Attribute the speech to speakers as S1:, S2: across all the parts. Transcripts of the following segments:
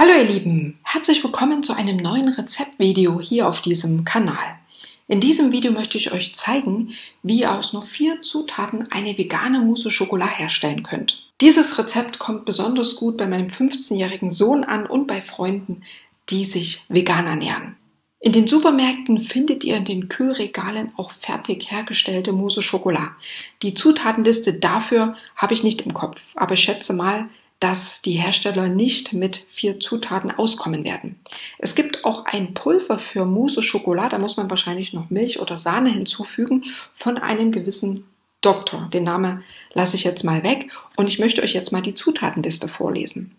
S1: Hallo ihr Lieben, herzlich willkommen zu einem neuen Rezeptvideo hier auf diesem Kanal. In diesem Video möchte ich euch zeigen, wie ihr aus nur vier Zutaten eine vegane Mousse Schokolade herstellen könnt. Dieses Rezept kommt besonders gut bei meinem 15-jährigen Sohn an und bei Freunden, die sich vegan ernähren. In den Supermärkten findet ihr in den Kühlregalen auch fertig hergestellte Mousse Schokolade. Die Zutatenliste dafür habe ich nicht im Kopf, aber ich schätze mal, dass die Hersteller nicht mit vier Zutaten auskommen werden. Es gibt auch ein Pulver für Mousse Schokolade, da muss man wahrscheinlich noch Milch oder Sahne hinzufügen von einem gewissen Doktor. Den Namen lasse ich jetzt mal weg und ich möchte euch jetzt mal die Zutatenliste vorlesen.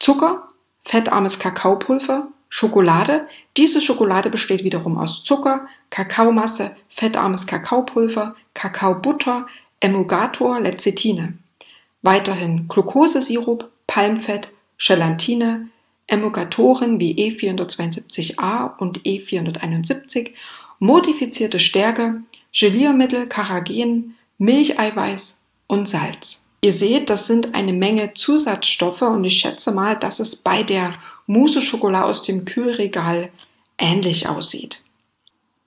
S1: Zucker, fettarmes Kakaopulver, Schokolade. Diese Schokolade besteht wiederum aus Zucker, Kakaomasse, fettarmes Kakaopulver, Kakaobutter, Emulgator, Lecithine. Weiterhin Glukosesirup, Palmfett, Gelatine, Emulgatoren wie E472a und E471, modifizierte Stärke, Geliermittel, Karagen, Milcheiweiß und Salz. Ihr seht, das sind eine Menge Zusatzstoffe und ich schätze mal, dass es bei der Mousse Schokolade aus dem Kühlregal ähnlich aussieht.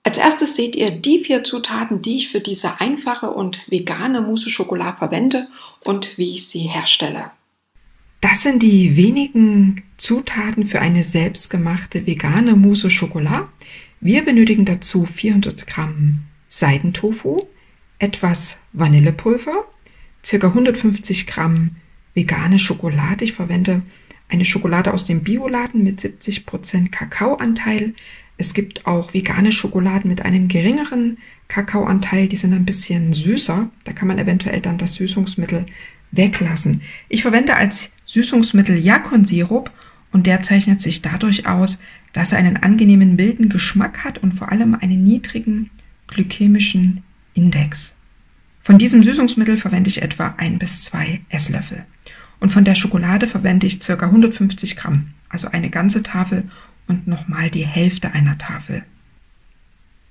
S1: Als erstes seht ihr die vier Zutaten, die ich für diese einfache und vegane Mousse Schokolade verwende und wie ich sie herstelle. Das sind die wenigen Zutaten für eine selbstgemachte vegane Mousse Schokolade. Wir benötigen dazu 400 Gramm Seidentofu, etwas Vanillepulver, ca. 150 Gramm vegane Schokolade. Ich verwende eine Schokolade aus dem Bioladen mit 70% Kakaoanteil, es gibt auch vegane Schokoladen mit einem geringeren Kakaoanteil, die sind ein bisschen süßer. Da kann man eventuell dann das Süßungsmittel weglassen. Ich verwende als Süßungsmittel Jakonsirup und der zeichnet sich dadurch aus, dass er einen angenehmen milden Geschmack hat und vor allem einen niedrigen glykämischen Index. Von diesem Süßungsmittel verwende ich etwa ein bis zwei Esslöffel. Und von der Schokolade verwende ich ca. 150 Gramm, also eine ganze Tafel und nochmal die Hälfte einer Tafel.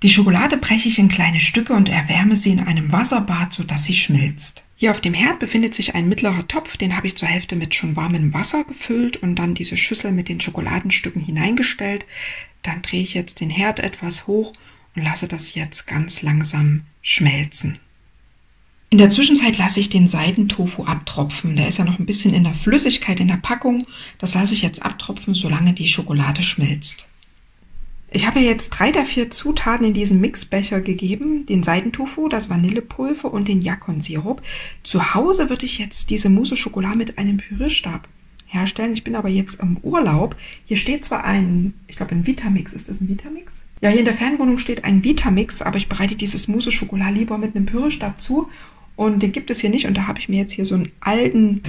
S1: Die Schokolade breche ich in kleine Stücke und erwärme sie in einem Wasserbad, sodass sie schmilzt. Hier auf dem Herd befindet sich ein mittlerer Topf, den habe ich zur Hälfte mit schon warmem Wasser gefüllt und dann diese Schüssel mit den Schokoladenstücken hineingestellt. Dann drehe ich jetzt den Herd etwas hoch und lasse das jetzt ganz langsam schmelzen. In der Zwischenzeit lasse ich den Seidentofu abtropfen. Der ist ja noch ein bisschen in der Flüssigkeit in der Packung. Das lasse ich jetzt abtropfen, solange die Schokolade schmilzt. Ich habe jetzt drei der vier Zutaten in diesen Mixbecher gegeben. Den Seidentofu, das Vanillepulver und den Jakonsirup. Zu Hause würde ich jetzt diese Mousse Schokolade mit einem Pürierstab herstellen. Ich bin aber jetzt im Urlaub. Hier steht zwar ein, ich glaube ein Vitamix. Ist das ein Vitamix? Ja, hier in der Fernwohnung steht ein Vitamix, aber ich bereite dieses Mousse Schokolade lieber mit einem Pürierstab zu und den gibt es hier nicht. Und da habe ich mir jetzt hier so einen alten,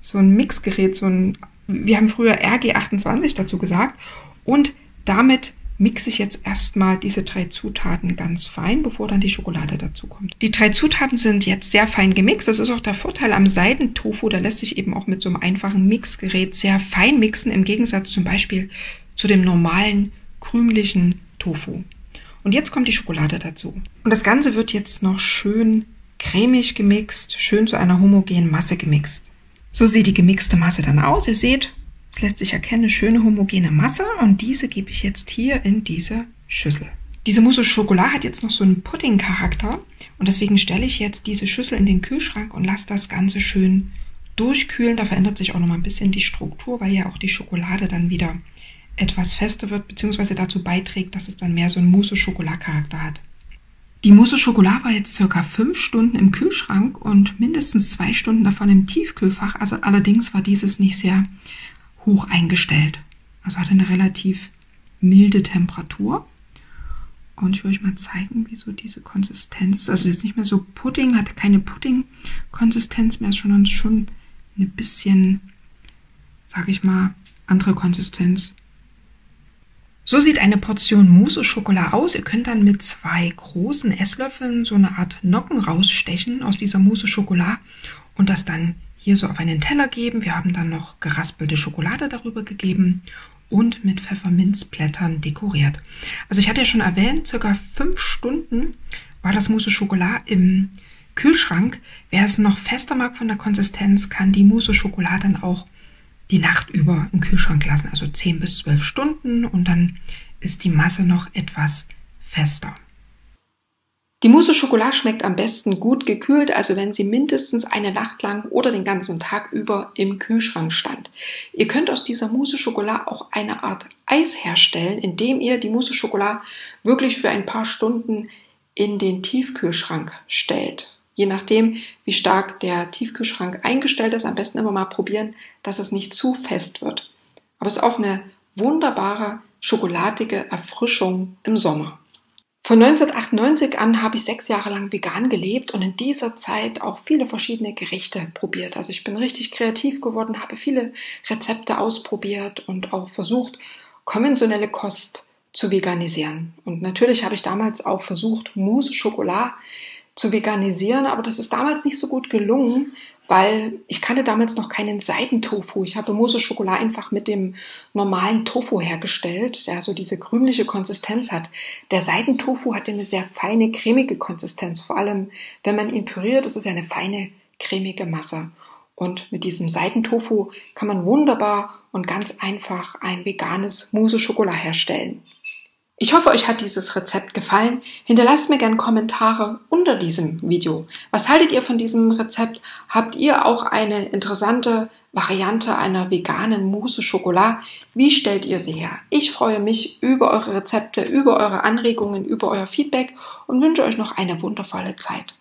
S1: so ein Mixgerät, so ein, wir haben früher RG28 dazu gesagt. Und damit mixe ich jetzt erstmal diese drei Zutaten ganz fein, bevor dann die Schokolade dazu kommt. Die drei Zutaten sind jetzt sehr fein gemixt. Das ist auch der Vorteil am Seidentofu. Da lässt sich eben auch mit so einem einfachen Mixgerät sehr fein mixen, im Gegensatz zum Beispiel zu dem normalen krümlichen Tofu. Und jetzt kommt die Schokolade dazu. Und das Ganze wird jetzt noch schön cremig gemixt, schön zu einer homogenen Masse gemixt. So sieht die gemixte Masse dann aus. Ihr seht, es lässt sich erkennen, eine schöne homogene Masse und diese gebe ich jetzt hier in diese Schüssel. Diese Mousse Schokolade hat jetzt noch so einen Pudding-Charakter und deswegen stelle ich jetzt diese Schüssel in den Kühlschrank und lasse das Ganze schön durchkühlen. Da verändert sich auch noch mal ein bisschen die Struktur, weil ja auch die Schokolade dann wieder etwas fester wird, beziehungsweise dazu beiträgt, dass es dann mehr so einen Mousse-Schokolade-Charakter hat. Die Mousse Schokolade war jetzt circa fünf Stunden im Kühlschrank und mindestens zwei Stunden davon im Tiefkühlfach. Also allerdings war dieses nicht sehr hoch eingestellt. Also hatte eine relativ milde Temperatur. Und ich will euch mal zeigen, wie so diese Konsistenz ist. Also jetzt nicht mehr so Pudding, hatte keine Pudding-Konsistenz mehr, sondern schon eine bisschen, sage ich mal, andere Konsistenz. So sieht eine Portion Mousse Schokolade aus. Ihr könnt dann mit zwei großen Esslöffeln so eine Art Nocken rausstechen aus dieser Mousse Schokolade und das dann hier so auf einen Teller geben. Wir haben dann noch geraspelte Schokolade darüber gegeben und mit Pfefferminzblättern dekoriert. Also ich hatte ja schon erwähnt, circa fünf Stunden war das Mousse Schokolade im Kühlschrank. Wer es noch fester mag von der Konsistenz, kann die Mousse Schokolade dann auch die Nacht über im Kühlschrank lassen, also 10 bis 12 Stunden und dann ist die Masse noch etwas fester. Die Mousse Schokolade schmeckt am besten gut gekühlt, also wenn sie mindestens eine Nacht lang oder den ganzen Tag über im Kühlschrank stand. Ihr könnt aus dieser Mousse Schokolade auch eine Art Eis herstellen, indem ihr die Mousse Schokolade wirklich für ein paar Stunden in den Tiefkühlschrank stellt. Je nachdem, wie stark der Tiefkühlschrank eingestellt ist, am besten immer mal probieren, dass es nicht zu fest wird. Aber es ist auch eine wunderbare schokoladige Erfrischung im Sommer. Von 1998 an habe ich sechs Jahre lang vegan gelebt und in dieser Zeit auch viele verschiedene Gerichte probiert. Also ich bin richtig kreativ geworden, habe viele Rezepte ausprobiert und auch versucht, konventionelle Kost zu veganisieren. Und natürlich habe ich damals auch versucht, Mousse Schokolade zu veganisieren, aber das ist damals nicht so gut gelungen, weil ich kannte damals noch keinen Seidentofu. Ich habe Mousse Schokolade einfach mit dem normalen Tofu hergestellt, der so diese grünliche Konsistenz hat. Der Seidentofu hat eine sehr feine, cremige Konsistenz. Vor allem, wenn man ihn püriert, ist es eine feine, cremige Masse. Und mit diesem Seidentofu kann man wunderbar und ganz einfach ein veganes Mousse Schokolade herstellen. Ich hoffe, euch hat dieses Rezept gefallen. Hinterlasst mir gerne Kommentare unter diesem Video. Was haltet ihr von diesem Rezept? Habt ihr auch eine interessante Variante einer veganen Mousse Schokolade? Wie stellt ihr sie her? Ich freue mich über eure Rezepte, über eure Anregungen, über euer Feedback und wünsche euch noch eine wundervolle Zeit.